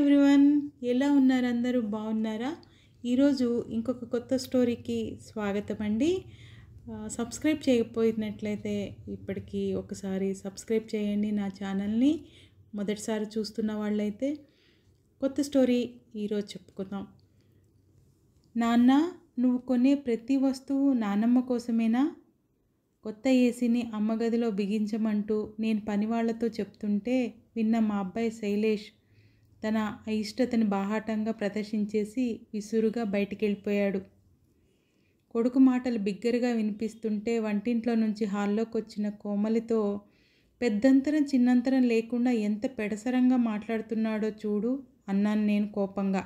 Everyone ఎలా ఉన్నారు అందరూ? బాగున్నారా? ఈరోజు ఇంకొక కొత్త స్టోరీకి స్వాగతం అండి సబ్స్క్రైబ్ చేయకపోయినట్లయితే ఇప్పటికీ ఒకసారి సబ్స్క్రైబ్ చేయండి నా ఛానల్ని. మొదటిసారి చూస్తున్న వాళ్ళైతే కొత్త స్టోరీ ఈరోజు చెప్పుకుందాం. నాన్న నువ్వు కొనే ప్రతి వస్తువు నానమ్మ కోసమేనా? కొత్త ఏసీని అమ్మ గదిలో బిగించమంటూ నేను పనివాళ్ళతో చెప్తుంటే విన్న మా అబ్బాయి శైలేష్ తన అయిష్టతని బాహాటంగా ప్రదర్శించేసి విసురుగా బయటికెళ్ళిపోయాడు. కొడుకు మాటలు బిగ్గరగా వినిపిస్తుంటే వంటింట్లో నుంచి హాల్లోకి వచ్చిన కోమలితో పెద్దంతరం చిన్నంతరం లేకుండా ఎంత పెడసరంగా మాట్లాడుతున్నాడో చూడు అన్నాను నేను కోపంగా.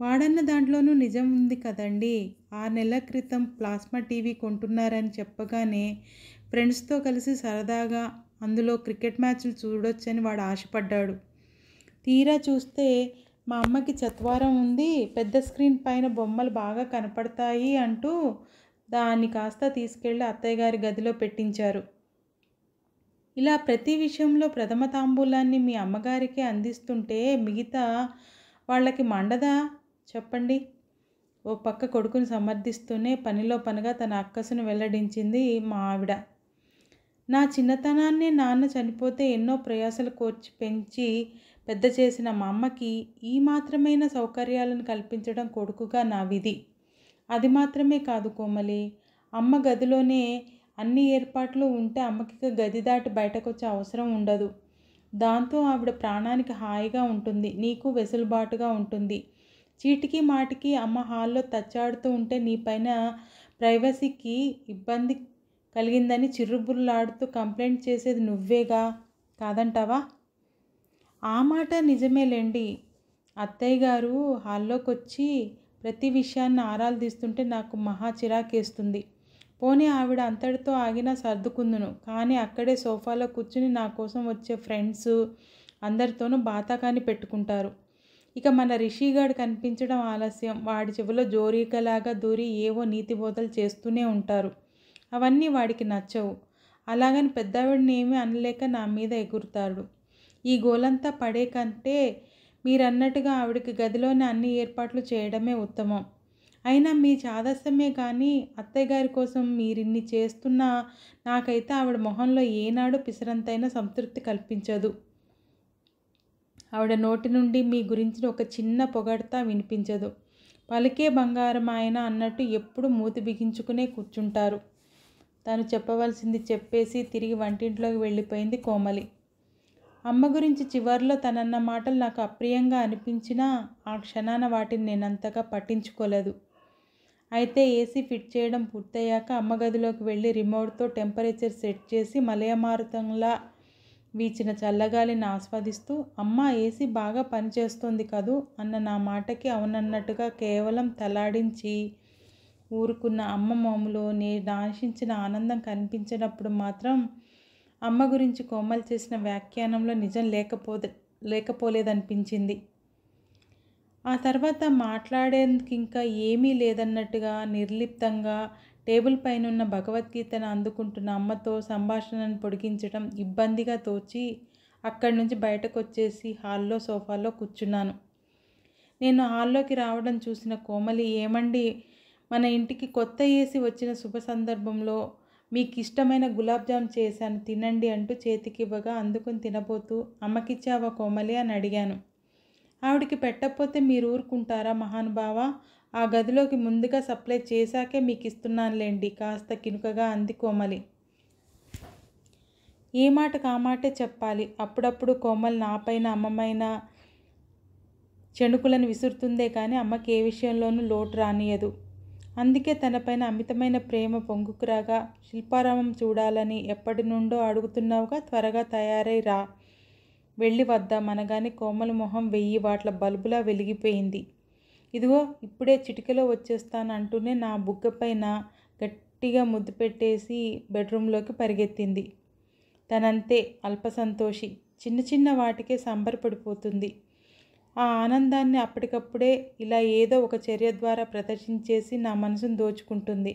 వాడన్న దాంట్లోనూ నిజం ఉంది కదండి. ఆరు నెలల క్రితం ప్లాస్మా టీవీ కొంటున్నారని చెప్పగానే ఫ్రెండ్స్తో కలిసి సరదాగా అందులో క్రికెట్ మ్యాచ్లు చూడొచ్చని వాడు ఆశపడ్డాడు. తీరా చూస్తే మా అమ్మకి చత్వారం ఉంది పెద్ద స్క్రీన్ పైన బొమ్మలు బాగా కనపడతాయి అంటూ దాన్ని కాస్త తీసుకెళ్ళి అత్తయ్య గారి గదిలో పెట్టించారు. ఇలా ప్రతి విషయంలో ప్రథమ తాంబూలాన్ని మీ అమ్మగారికి అందిస్తుంటే మిగతా వాళ్ళకి మండదా? చెప్పండి. ఓ పక్క కొడుకుని సమర్థిస్తూనే పనిలో పనిగా తన అక్కసును వెల్లడించింది మా ఆవిడ. నా చిన్నతనాన్నే నాన్న చనిపోతే ఎన్నో ప్రయాసలు కోర్చి పెంచి పెద్ద చేసిన మా అమ్మకి ఈ మాత్రమైన సౌకర్యాలను కల్పించడం కొడుకుగా నా విధి. అది మాత్రమే కాదు కోమలి అమ్మ గదిలోనే అన్ని ఏర్పాట్లు ఉంటే అమ్మకి గది దాటి బయటకొచ్చే అవసరం ఉండదు. దాంతో ఆవిడ ప్రాణానికి హాయిగా ఉంటుంది నీకు వెసులుబాటుగా ఉంటుంది. చీటికి మాటికి అమ్మ హాల్లో తచ్చాడుతూ ఉంటే నీ పైన ప్రైవసీకి ఇబ్బంది కలిగిందని చిర్రుబుర్రులాడుతూ కంప్లైంట్ చేసేది నువ్వేగా? కాదంటావా? ఆ మాట నిజమేలేండి అత్తయ్య గారు హాల్లోకి వచ్చి ప్రతి విషయాన్ని ఆరాలు తీస్తుంటే నాకు మహా చిరాకేస్తుంది. పోనీ ఆవిడ అంతటితో ఆగినా సర్దుకుందును. కానీ అక్కడే సోఫాలో కూర్చుని నా కోసం వచ్చే ఫ్రెండ్స్ అందరితోనూ బాతాకాని పెట్టుకుంటారు. ఇక మన రిషిగాడు కనిపించడం ఆలస్యం. వాడి చెవిలో జోరీకలాగా దూరి ఏవో నీతి బోధలు చేస్తూనే ఉంటారు. అవన్నీ వాడికి నచ్చవు. అలాగని పెద్దావిడిని ఏమీ అనలేక నా మీద ఎగురుతాడు. ఈ గోలంతా పడే కంటే మీరన్నట్టుగా ఆవిడకి గదిలోనే అన్ని ఏర్పాట్లు చేయడమే ఉత్తమం. అయినా మీ చాదస్యమే కానీ అత్తయ్య గారి కోసం మీరిన్ని చేస్తున్నా నాకైతే ఆవిడ మొహంలో ఏనాడు పిసరంతైనా సంతృప్తి కల్పించదు. ఆవిడ నోటి నుండి మీ గురించి ఒక చిన్న పొగడత వినిపించదు. పలికే బంగారం ఆయన అన్నట్టు ఎప్పుడు మూతి బిగించుకునే కూర్చుంటారు. తను చెప్పవలసింది చెప్పేసి తిరిగి వంటింట్లోకి వెళ్ళిపోయింది కోమలి. అమ్మ గురించి చివరిలో తనన్న మాటలు నాకు అప్రియంగా అనిపించినా ఆ క్షణాన వాటిని నేనంతగా పట్టించుకోలేదు. అయితే ఏసీ ఫిట్ చేయడం పూర్తయ్యాక అమ్మ గదిలోకి వెళ్ళి రిమోట్తో టెంపరేచర్ సెట్ చేసి మలయమారుతంలా వీచిన చల్లగాలిని ఆస్వాదిస్తూ అమ్మ ఏసీ బాగా పనిచేస్తుంది కదూ అన్న నా మాటకి అవునన్నట్టుగా కేవలం తలాడించి ఊరుకున్న అమ్మ మొహంలో నేను ఆశించిన ఆనందం కనిపించినప్పుడు మాత్రం అమ్మ గురించి కోమలు చేసిన వ్యాఖ్యానంలో నిజం లేకపోతే లేకపోలేదనిపించింది. ఆ తర్వాత మాట్లాడేందుకు ఇంకా ఏమీ లేదన్నట్టుగా నిర్లిప్తంగా టేబుల్ పైన ఉన్న భగవద్గీతను అందుకుంటున్న అమ్మతో సంభాషణను పొడిగించడం ఇబ్బందిగా తోచి అక్కడి నుంచి బయటకు వచ్చేసి హాల్లో సోఫాలో కూర్చున్నాను. నేను హాల్లోకి రావడం చూసిన కోమలి ఏమండి మన ఇంటికి కొత్త ఏసి వచ్చిన శుభ సందర్భంలో మీకు ఇష్టమైన గులాబ్ జామ్ చేశాను తినండి అంటూ చేతికి ఇవ్వగా అందుకుని తినబోతూ అమ్మకిచ్చావా కోమలి అని అడిగాను. ఆవిడికి పెట్టకపోతే మీరు ఊరుకుంటారా మహానుభావ? ఆ గదిలోకి ముందుగా సప్లై చేశాకే మీకు ఇస్తున్నానులేండి కాస్త కినుకగా అంది కోమలి. ఏ మాట కామాటే చెప్పాలి? అప్పుడప్పుడు కోమలి నాపైన అమ్మమైన చెణుకులను విసురుతుందే కానీ అమ్మకి ఏ విషయంలోనూ లోటు రానియదు అందుకే తనపైన అమితమైన ప్రేమ పొంగుకురాగా శిల్పారామం చూడాలని ఎప్పటి నుండో అడుగుతున్నావుగా త్వరగా తయారై రా. వెళ్ళి వద్దాం అనగానే కోమల మొహం వెయ్యి వాట్ల బల్బులా వెలిగిపోయింది. ఇదిగో ఇప్పుడే చిటికలో వచ్చేస్తాను అంటూనే నా బుగ్గపైన గట్టిగా ముద్దు పెట్టేసి బెడ్రూమ్లోకి పరిగెత్తింది. తనంతే అల్పసంతోషి. చిన్న చిన్న వాటికే సంబరపడిపోతుంది. ఆ ఆనందాన్ని అప్పటికప్పుడే ఇలా ఏదో ఒక చర్య ద్వారా ప్రదర్శించేసి నా మనసును దోచుకుంటుంది.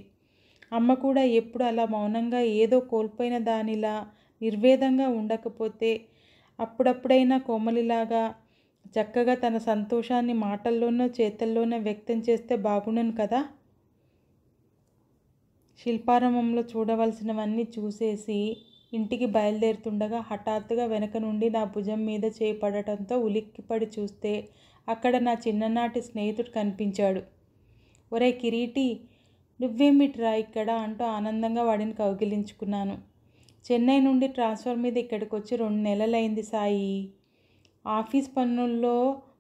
అమ్మ కూడా ఎప్పుడు అలా మౌనంగా ఏదో కోల్పోయిన దానిలా నిర్వేదంగా ఉండకపోతే అప్పుడప్పుడైనా కోమలిలాగా చక్కగా తన సంతోషాన్ని మాటల్లోనో చేతల్లోనో వ్యక్తం చేస్తే బాగుండను కదా? శిల్పారంభంలో చూడవలసినవన్నీ చూసేసి ఇంటికి బయలుదేరుతుండగా హఠాత్తుగా వెనక నుండి నా భుజం మీద చేపడటంతో ఉలిక్కిపడి చూస్తే అక్కడ నా చిన్ననాటి స్నేహితుడు కనిపించాడు. ఒరే కిరీటి నువ్వేమిట్రా ఇక్కడ? అంటూ ఆనందంగా వాడిని కౌగిలించుకున్నాను. చెన్నై నుండి ట్రాన్స్ఫర్ మీద ఇక్కడికి వచ్చి రెండు నెలలైంది సాయి. ఆఫీస్ పనుల్లో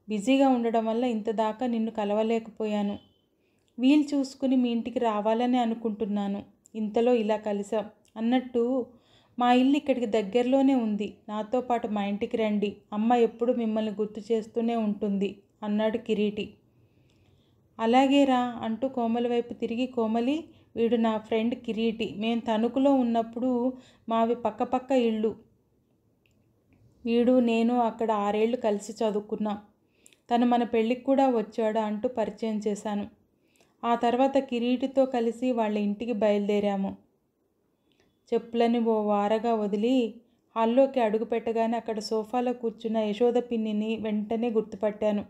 బిజీగా ఉండడం వల్ల ఇంత దాకా నిన్ను కలవలేకపోయాను. వీలు చూసుకుని మీ ఇంటికి రావాలని అనుకుంటున్నాను. ఇంతలో ఇలా కలిసాం అన్నట్టు మా ఇల్లు ఇక్కడికి దగ్గరలోనే ఉంది. నాతో పాటు మా ఇంటికి రండి. అమ్మ ఎప్పుడు మిమ్మల్ని గుర్తు చేస్తూనే ఉంటుంది అన్నాడు కిరీటి. అలాగేరా అంటూ కోమలి వైపు తిరిగి కోమలి వీడు నా ఫ్రెండ్ కిరీటి. మేము తణుకులో ఉన్నప్పుడు మావి పక్కపక్క ఇళ్ళు. వీడు నేను అక్కడ ఆరేళ్ళు కలిసి చదువుకున్నాం. తను మన పెళ్ళికి కూడా వచ్చాడు అంటూ పరిచయం చేశాను. ఆ తర్వాత కిరీటితో కలిసి వాళ్ళ ఇంటికి బయలుదేరాము. చెప్పులని ఓ వారగా వదిలి హాల్లోకి అడుగు పెట్టగానే అక్కడ సోఫాలో కూర్చున్న యశోద పిన్నిని వెంటనే గుర్తుపట్టాను.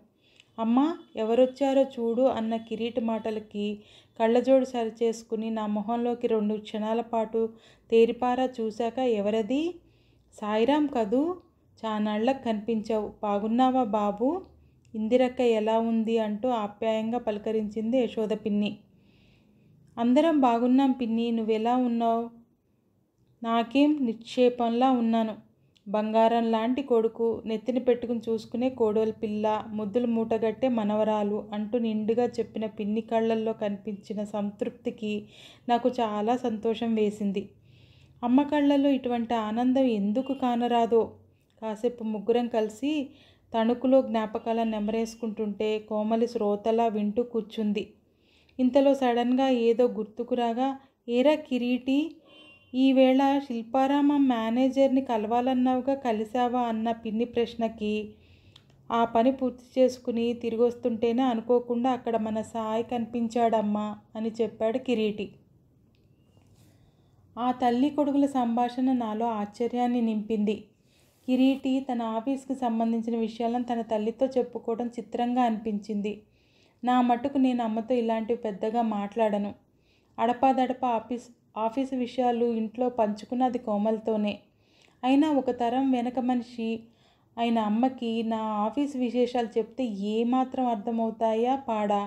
అమ్మా ఎవరొచ్చారో చూడు అన్న కిరీటి మాటలకి కళ్ళజోడు సరిచేసుకుని నా మొహంలోకి రెండు క్షణాల పాటు తేరిపారా చూశాక ఎవరది? సాయిరాం కదూ? చానాళ్ళకు కనిపించావు. బాగున్నావా బాబు? ఇందిరక్క ఎలా ఉంది అంటూ ఆప్యాయంగా పలకరించింది యశోద పిన్ని. అందరం బాగున్నాం పిన్ని నువ్వెలా ఉన్నావు? నాకేం నిక్షేపంలా ఉన్నాను. బంగారం లాంటి కొడుకు నెత్తిన పెట్టుకుని చూసుకునే కోడోలు పిల్ల ముద్దులు మూటగట్టే మనవరాలు అంటూ నిండుగా చెప్పిన పిన్ని కళ్ళల్లో కనిపించిన సంతృప్తికి నాకు చాలా సంతోషం వేసింది. అమ్మ కళ్ళల్లో ఇటువంటి ఆనందం ఎందుకు కానరాదో? కాసేపు ముగ్గురం కలిసి తణుకులో జ్ఞాపకాలను నెమరేసుకుంటుంటే కోమలి శ్రోతలా వింటూ కూర్చుంది. ఇంతలో సడన్గా ఏదో గుర్తుకురాగా ఏరా కిరీటి ఈవేళ శిల్పారామం మేనేజర్ని కలవాలన్నావుగా కలిసావా అన్న పిన్ని ప్రశ్నకి ఆ పని పూర్తి చేసుకుని తిరిగి వస్తుంటేనే అనుకోకుండా అక్కడ మన సాయి కనిపించాడమ్మా అని చెప్పాడు కిరీటి. ఆ తల్లి కొడుకుల సంభాషణ నాలో ఆశ్చర్యాన్ని నింపింది. కిరీటి తన ఆఫీస్కి సంబంధించిన విషయాలను తన తల్లితో చెప్పుకోవడం చిత్రంగా అనిపించింది. నా మటుకు నేను అమ్మతో ఇలాంటివి పెద్దగా మాట్లాడను. అడపాదడప ఆఫీస్ ఆఫీసు విషయాలు ఇంట్లో పంచుకున్నది కోమలతోనే. అయినా ఒక తరం వెనక మనిషి ఆయన అమ్మకి నా ఆఫీస్ విశేషాలు చెప్తే ఏమాత్రం అర్థమవుతాయా పాడా?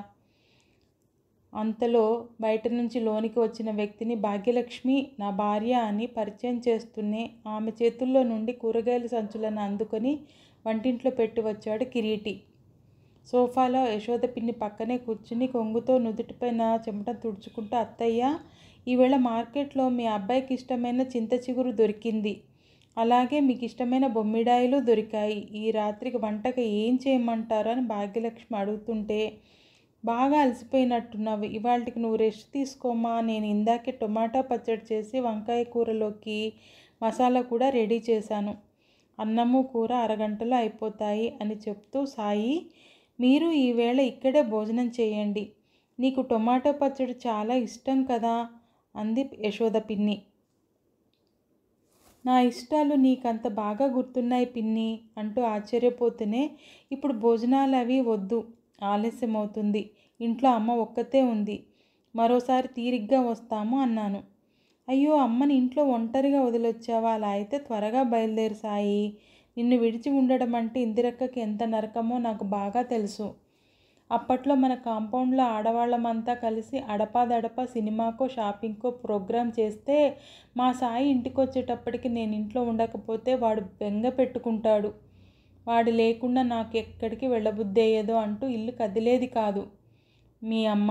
అంతలో బయట నుంచి లోనికి వచ్చిన వ్యక్తిని భాగ్యలక్ష్మి నా భార్య అని పరిచయం చేస్తూనే ఆమె చేతుల్లో నుండి కూరగాయల సంచులను అందుకొని వంటింట్లో పెట్టి వచ్చాడు కిరీటి. సోఫాలో యశోద పిన్ని పక్కనే కూర్చుని కొంగుతో నుదుటిపైన చెమట తుడుచుకుంటూ అత్తయ్య ఈవేళ మార్కెట్లో మీ అబ్బాయికి ఇష్టమైన చింత చిగురు దొరికింది. అలాగే మీకు ఇష్టమైన బొమ్మిడాయిలు దొరికాయి. ఈ రాత్రికి వంటకి ఏం చేయమంటారు అని భాగ్యలక్ష్మి అడుగుతుంటే బాగా అలసిపోయినట్టున్నావు. ఇవాళకి నువ్వు రెస్ట్ తీసుకోమా? నేను ఇందాకే టొమాటో పచ్చడి చేసి వంకాయ కూరలోకి మసాలా కూడా రెడీ చేశాను. అన్నము కూర అరగంటలో అయిపోతాయి అని చెప్తూ సాయి మీరు ఈవేళ ఇక్కడే భోజనం చేయండి. నీకు టొమాటో పచ్చడి చాలా ఇష్టం కదా? అంది యశోద పిన్ని. నా ఇష్టాలు నీకంత బాగా గుర్తున్నాయి పిన్ని అంటూ ఆశ్చర్యపోతూనే ఇప్పుడు భోజనాలు అవి వద్దు ఆలస్యం అవుతుంది ఇంట్లో అమ్మ ఒక్కతే ఉంది మరోసారి తీరిగ్గా వస్తాము అన్నాను. అయ్యో అమ్మని ఇంట్లో ఒంటరిగా వదిలొచ్చావా? అలా అయితే త్వరగా బయలుదేరి సాయి. నిన్ను విడిచి ఉండడం అంటే ఇందిరక్కకి ఎంత నరకమో నాకు బాగా తెలుసు. అప్పట్లో మన కాంపౌండ్లో ఆడవాళ్ళమంతా కలిసి అడపాదడపా సినిమాకో షాపింగ్కో ప్రోగ్రామ్ చేస్తే మా సాయి ఇంటికి వచ్చేటప్పటికి నేను ఇంట్లో ఉండకపోతే వాడు బెంగ పెట్టుకుంటాడు. వాడు లేకుండా నాకు ఎక్కడికి వెళ్ళబుద్ధేయదో అంటూ ఇల్లు కదిలేది కాదు. మీ అమ్మ.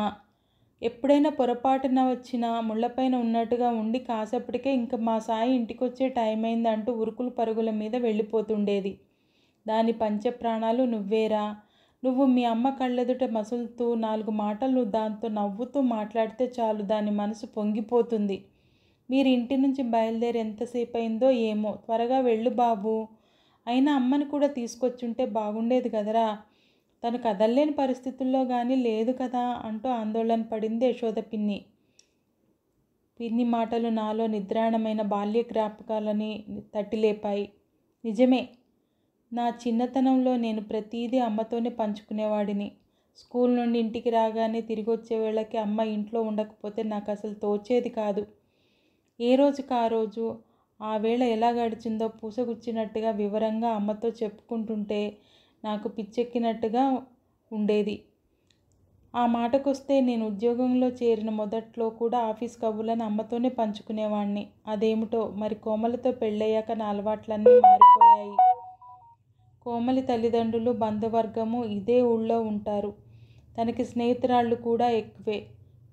ఎప్పుడైనా పొరపాటున వచ్చిన ముళ్ళపైన ఉన్నట్టుగా ఉండి కాసేపటికే ఇంకా మా సాయి ఇంటికి వచ్చే టైం అయిందంటూ ఉరుకులు పరుగుల మీద వెళ్ళిపోతుండేది. దాని పంచప్రాణాలు నువ్వేరా? నువ్వు మీ అమ్మ కళ్ళెదుట మసులుతూ నాలుగు మాటలు దాంతో నవ్వుతూ మాట్లాడితే చాలు దాని మనసు పొంగిపోతుంది. మీరు ఇంటి నుంచి బయలుదేరి ఎంతసేపు అయిందో ఏమో. త్వరగా వెళ్ళు బాబు. అయినా అమ్మని కూడా తీసుకొచ్చుంటే బాగుండేది కదరా. తను కదలలేని పరిస్థితుల్లో కానీ లేదు కదా అంటూ ఆందోళన పడింది యశోద పిన్ని. పిన్ని మాటలు నాలో నిద్రాణమైన బాల్య జ్ఞాపకాలని తట్టిలేపాయి. నిజమే నా చిన్నతనంలో నేను ప్రతీదీ అమ్మతోనే పంచుకునేవాడిని. స్కూల్ నుండి ఇంటికి రాగానే తిరిగి వచ్చే వేళకి అమ్మ ఇంట్లో ఉండకపోతే నాకు అసలు తోచేది కాదు. ఏ రోజుకి ఆ రోజు? ఆ వేళ ఎలా గడిచిందో పూసగుచ్చినట్టుగా వివరంగా అమ్మతో చెప్పుకుంటుంటే నాకు పిచ్చెక్కినట్టుగా ఉండేది. ఆ మాటకొస్తే నేను ఉద్యోగంలో చేరిన మొదట్లో కూడా ఆఫీస్ కబుర్లను అమ్మతోనే పంచుకునేవాడిని అదేమిటో మరి కోమలతో పెళ్ళయ్యాక నా అలవాట్లన్నీ మారిపోయాయి. కోమలి తల్లిదండ్రులు బంధువర్గము ఇదే ఊళ్ళో ఉంటారు. తనకి స్నేహితురాళ్ళు కూడా ఎక్కువే.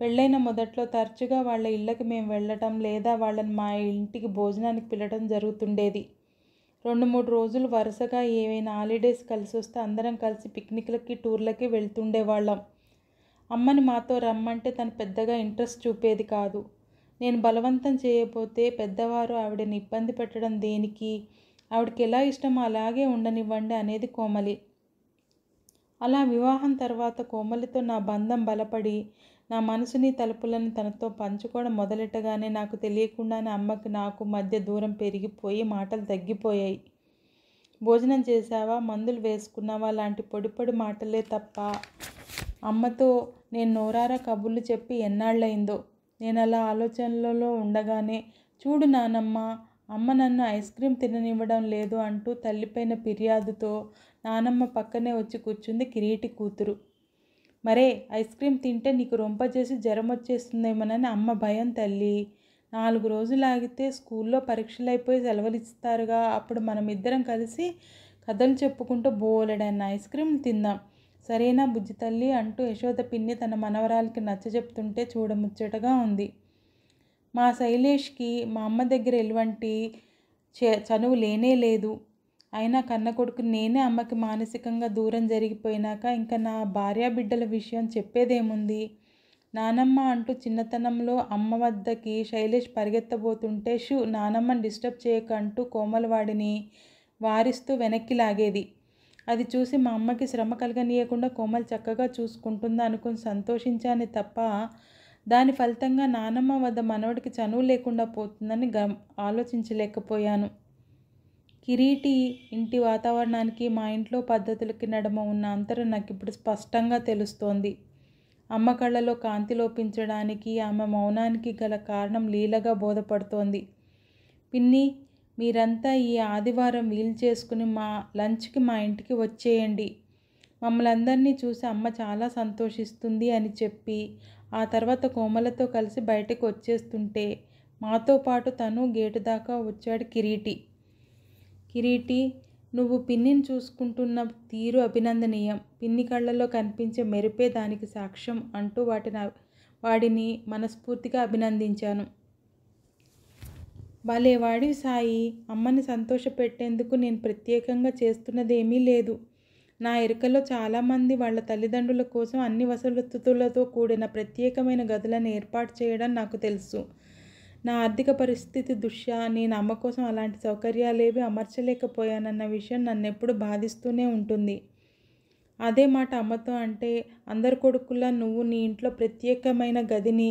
పెళ్ళైన మొదట్లో తరచుగా వాళ్ళ ఇళ్ళకి మేము వెళ్ళటం లేదా వాళ్ళని మా ఇంటికి భోజనానికి పిలవడం జరుగుతుండేది. రెండు మూడు రోజులు వరుసగా ఏవైనా హాలిడేస్ కలిసి వస్తే అందరం కలిసి పిక్నిక్లకి టూర్లకి వెళ్తుండేవాళ్ళం. అమ్మని మాతో రమ్మంటే తను పెద్దగా ఇంట్రెస్ట్ చూపేది కాదు. నేను బలవంతం చేయబోతే పెద్దవారు ఆవిడని ఇబ్బంది పెట్టడం దేనికి? ఆవిడకి ఎలా ఇష్టమో అలాగే ఉండనివ్వండి అనేది కోమలి. అలా వివాహం తర్వాత కోమలితో నా బంధం బలపడి నా మనసుని తలుపులను తనతో పంచుకోవడం మొదలెట్టగానే నాకు తెలియకుండానే అమ్మకి నాకు మధ్య దూరం పెరిగిపోయి మాటలు తగ్గిపోయాయి. భోజనం చేసావా మందులు వేసుకున్నావా? లాంటి పొడి పొడి మాటలే తప్ప అమ్మతో నేను నోరారా కబుర్లు చెప్పి ఎన్నాళ్ళయిందో. నేను అలా ఆలోచనలలో ఉండగానే చూడు నానమ్మ అమ్మ నన్ను ఐస్ క్రీమ్ తిననివ్వడం లేదు అంటూ తల్లిపైన ఫిర్యాదుతో నానమ్మ పక్కనే వచ్చి కూర్చుంది కిరీటి కూతురు. మరే ఐస్ క్రీమ్ తింటే నీకు రొంప చేసి జ్వరం వచ్చేస్తుందేమోనని అమ్మ భయం తల్లి. నాలుగు రోజులు ఆగితే స్కూల్లో పరీక్షలు అయిపోయి సెలవులు ఇస్తారుగా అప్పుడు మనం ఇద్దరం కలిసి కథలు చెప్పుకుంటూ బోలెడన్న ఐస్ క్రీమ్ తిందాం. సరేనా బుజ్జి తల్లి అంటూ యశోద పిన్ని తన మనవరాలకి నచ్చ చెప్తుంటే చూడముచ్చటగా ఉంది. మా శైలేష్కి మా అమ్మ దగ్గర ఎటువంటి చే చనువు లేనే లేదు. అయినా కన్న కొడుకు నేనే అమ్మకి మానసికంగా దూరం జరిగిపోయినాక ఇంకా నా భార్యా బిడ్డల విషయం చెప్పేదేముంది? నానమ్మ అంటూ చిన్నతనంలో అమ్మ వద్దకి శైలేష్ పరిగెత్తబోతుంటే షూ నానమ్మని డిస్టర్బ్ చేయక అంటూ కోమలవాడిని వారిస్తూ వెనక్కి లాగేది. అది చూసి మా అమ్మకి శ్రమ కలగనీయకుండా కోమలు చక్కగా చూసుకుంటుందా అనుకుని సంతోషించాను తప్ప దాని ఫలితంగా నానమ్మ వద్ద మనవడికి చనువు లేకుండా పోతుందని గ ఆలోచించలేకపోయాను. కిరీటి ఇంటి వాతావరణానికి మా ఇంట్లో పద్ధతులకి నడుమ ఉన్న అంతరం నాకు ఇప్పుడు స్పష్టంగా తెలుస్తోంది. అమ్మ కళ్ళలో కాంతి లోపించడానికి ఆమె మౌనానికి గల కారణం లీలగా బోధపడుతోంది. పిన్ని మీరంతా ఈ ఆదివారం వీలు చేసుకుని మా లంచ్కి మా ఇంటికి వచ్చేయండి. మమ్మల్ని అందరినీ చూసి అమ్మ చాలా సంతోషిస్తుంది అని చెప్పి ఆ తర్వాత కోమలతో కలిసి బయటకు వచ్చేస్తుంటే మాతో పాటు తను గేటు దాకా వచ్చాడు కిరీటి. కిరీటి నువ్వు పిన్నిని చూసుకుంటున్న తీరు అభినందనీయం. పిన్ని కళ్ళలో కనిపించే మెరుపే దానికి సాక్ష్యం అంటూ వాటిని వాడిని మనస్ఫూర్తిగా అభినందించాను. భలేవాడి సాయి. అమ్మని సంతోషపెట్టేందుకు నేను ప్రత్యేకంగా చేస్తున్నదేమీ లేదు. నా ఎరుకలో చాలామంది వాళ్ళ తల్లిదండ్రుల కోసం అన్ని వసతులతో కూడిన ప్రత్యేకమైన గదులను ఏర్పాటు చేయడం నాకు తెలుసు. నా ఆర్థిక పరిస్థితి దృష్ట్యా నేను అమ్మ కోసం అలాంటి సౌకర్యాలేవి అమర్చలేకపోయానన్న విషయం నన్ను ఎప్పుడు బాధిస్తూనే ఉంటుంది. అదే మాట అమ్మతో అంటే అందరి కొడుకులా నువ్వు నీ ఇంట్లో ప్రత్యేకమైన గదిని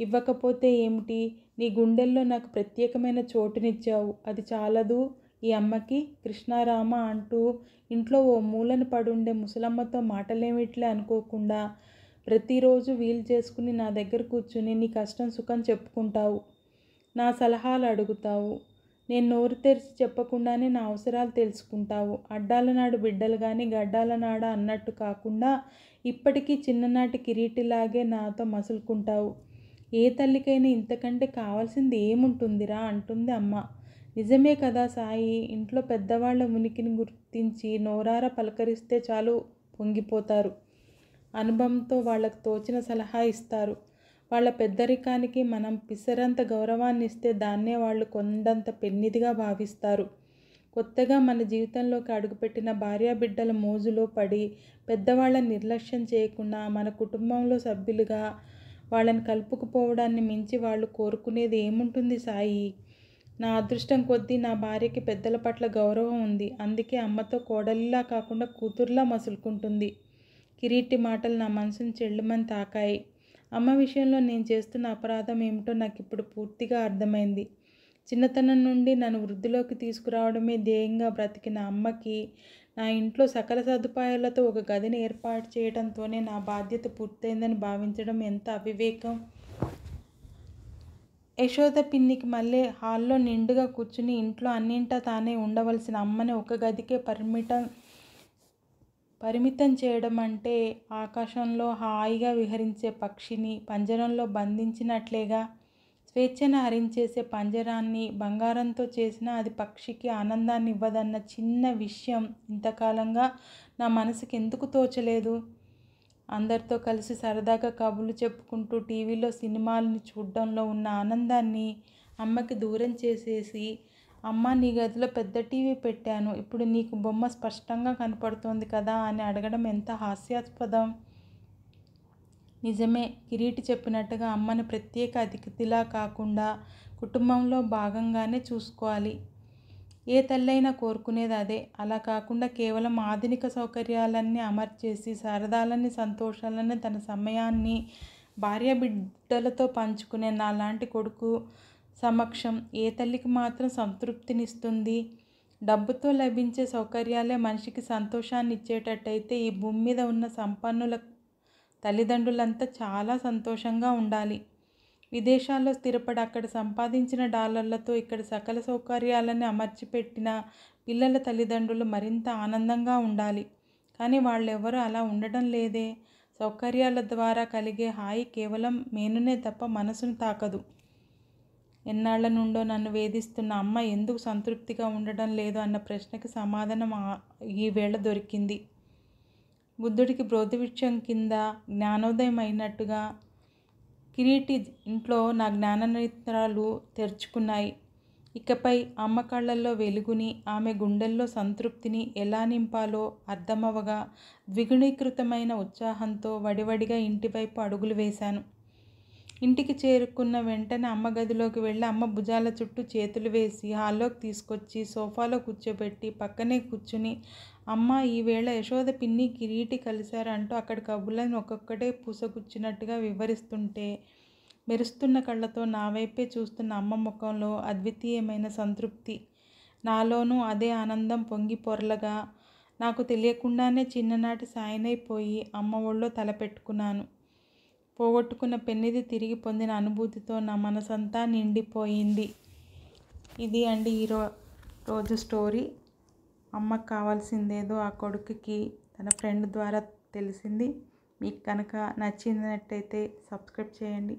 ఇవ్వకపోతే ఏమిటి? నీ గుండెల్లో నాకు ప్రత్యేకమైన చోటునిచ్చావు. అది చాలదు. ఈ అమ్మకి కృష్ణారామ అంటూ ఇంట్లో ఓ మూలను పడుండే ముసలమ్మతో మాటలేమిట్లే అనుకోకుండా ప్రతిరోజు వీలు చేసుకుని నా దగ్గర కూర్చుని నీ కష్టం సుఖం చెప్పుకుంటావు. నా సలహాలు అడుగుతావు. నేను నోరు తెరిచి చెప్పకుండానే నా అవసరాలు తెలుసుకుంటావు. అడ్డాలనాడు బిడ్డలు కానీ గడ్డాలనాడ అన్నట్టు కాకుండా ఇప్పటికీ చిన్ననాటి కిరీటిలాగే నాతో మసులుకుంటావు. ఏ తల్లికైనా ఇంతకంటే కావాల్సింది ఏముంటుందిరా అంటుంది అమ్మ. నిజమే కదా సాయి. ఇంట్లో పెద్దవాళ్ళ ఉనికిని గుర్తించి నోరారా పలకరిస్తే చాలు పొంగిపోతారు. అనుభవంతో వాళ్ళకు తోచిన సలహా ఇస్తారు. వాళ్ళ పెద్దరికానికి మనం పిసరంత గౌరవాన్ని ఇస్తే దాన్నే వాళ్ళు కొండంత పెన్నిదిగా భావిస్తారు. కొత్తగా మన జీవితంలోకి అడుగుపెట్టిన భార్యాబిడ్డల మోజులో పడి పెద్దవాళ్ళని నిర్లక్ష్యం చేయకుండా మన కుటుంబంలో సభ్యులుగా వాళ్ళని కలుపుకుపోవడాన్ని మించి వాళ్ళు కోరుకునేది ఏముంటుంది సాయి? నా అదృష్టం కొద్దీ నా భార్యకి పెద్దల పట్ల గౌరవం ఉంది. అందుకే అమ్మతో కోడలిలా కాకుండా కూతుర్లా మసులుకుంటుంది. కిరీటి మాటలు నా మనసును చెల్లుమని తాకాయి. అమ్మ విషయంలో నేను చేస్తున్న అపరాధం ఏమిటో నాకు ఇప్పుడు పూర్తిగా అర్థమైంది. చిన్నతనం నుండి నన్ను వృద్ధిలోకి తీసుకురావడమే ధ్యేయంగా బ్రతికిన అమ్మకి నా ఇంట్లో సకల సదుపాయాలతో ఒక గదిని ఏర్పాటు చేయడంతోనే నా బాధ్యత పూర్తయిందని భావించడం ఎంత అవివేకం! యశోద పిన్నికి మళ్ళీ హాల్లో నిండుగా కూర్చుని ఇంట్లో అన్నింటా తానే ఉండవలసిన అమ్మని ఒక గదికే పరిమితం పరిమితం చేయడం అంటే ఆకాశంలో హాయిగా విహరించే పక్షిని పంజరంలో బంధించినట్లేగా స్వేచ్ఛను హరించేసే పంజరాన్ని బంగారంతో చేసిన అది పక్షికి ఆనందాన్ని ఇవ్వదన్న చిన్న విషయం ఇంతకాలంగా నా మనసుకి ఎందుకు తోచలేదు? అందరితో కలిసి సరదాగా కబుర్లు చెప్పుకుంటూ టీవీలో సినిమాలని చూడడంలో ఉన్న ఆనందాన్ని అమ్మకి దూరం చేసేసి అమ్మ నీ గదిలో పెద్ద టీవీ పెట్టాను. ఇప్పుడు నీకు బొమ్మ స్పష్టంగా కనపడుతోంది కదా అని అడగడం ఎంత హాస్యాస్పదం. నిజమే కిరీటి చెప్పినట్టుగా అమ్మని ప్రత్యేక అతిథిలా కాకుండా కుటుంబంలో భాగంగానే చూసుకోవాలి. ఏ తల్లైనా కోరుకునేది అదే. అలా కాకుండా కేవలం ఆధునిక సౌకర్యాలన్నీ అమర్చేసి సరదాలని సంతోషాలని తన సమయాన్ని భార్య బిడ్డలతో పంచుకునే నాలాంటి కొడుకు సమక్షం ఏ తల్లికి మాత్రం సంతృప్తినిస్తుంది? డబ్బుతో లభించే సౌకర్యాలే మనిషికి సంతోషాన్ని ఇచ్చేటట్టయితే ఈ భూమి మీద ఉన్న సంపన్నుల తల్లిదండ్రులంతా చాలా సంతోషంగా ఉండాలి. విదేశాల్లో స్థిరపడి అక్కడ సంపాదించిన డాలర్లతో ఇక్కడ సకల సౌకర్యాలను అమర్చిపెట్టిన పిల్లల తల్లిదండ్రులు మరింత ఆనందంగా ఉండాలి. కానీ వాళ్ళెవరూ అలా ఉండడం లేదే. సౌకర్యాల ద్వారా కలిగే హాయి కేవలం మేనునే తప్ప మనసును తాకదు. ఎన్నాళ్ళ నుండో నన్ను వేధిస్తున్న అమ్మ ఎందుకు సంతృప్తిగా ఉండడం లేదు అన్న ప్రశ్నకి సమాధానం ఈ వేళ దొరికింది. బుద్ధుడికి బ్రోధవిక్షం కింద జ్ఞానోదయం అయినట్టుగా కిరీటి ఇంట్లో నా జ్ఞాననేత్రాలు తెరుచుకున్నాయి. ఇకపై అమ్మ కళ్ళల్లో వెలుగుని ఆమె గుండెల్లో సంతృప్తిని ఎలా నింపాలో అర్థమవగా ద్విగుణీకృతమైన ఉత్సాహంతో వడివడిగా ఇంటివైపు అడుగులు వేశాను. ఇంటికి చేరుకున్న వెంటనే అమ్మ గదిలోకి వెళ్ళి అమ్మ భుజాల చుట్టూ చేతులు వేసి హాల్లోకి తీసుకొచ్చి సోఫాలో కూర్చోబెట్టి పక్కనే కూర్చుని అమ్మ ఈవేళ యశోద పిన్ని కిరీటి కలిశారంటూ అక్కడ కబుర్లను ఒక్కొక్కటే పూసగుచ్చినట్టుగా వివరిస్తుంటే మెరుస్తున్న కళ్ళతో నా వైపే చూస్తున్న అమ్మ ముఖంలో అద్వితీయమైన సంతృప్తి. నాలోనూ అదే ఆనందం పొంగి పొరలగా నాకు తెలియకుండానే చిన్ననాటి సాయనైపోయి అమ్మ ఒళ్ళో తలపెట్టుకున్నాను. పోగొట్టుకున్న పెన్నిది తిరిగి పొందిన అనుభూతితో నా మనసంతా నిండిపోయింది. ఇది అండి ఈరో రోజు స్టోరీ. అమ్మకు కావాల్సిందేదో ఆ కొడుకుకి తన ఫ్రెండ్ ద్వారా తెలిసింది. మీకు కనుక నచ్చినట్టయితే సబ్స్క్రైబ్ చేయండి.